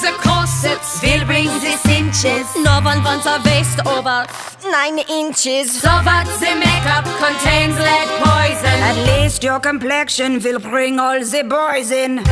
the corsets, will bring six inches. No one wants a waist over nine inches. So what? the makeup contains lead poison. At least your complexion will bring all the boys in.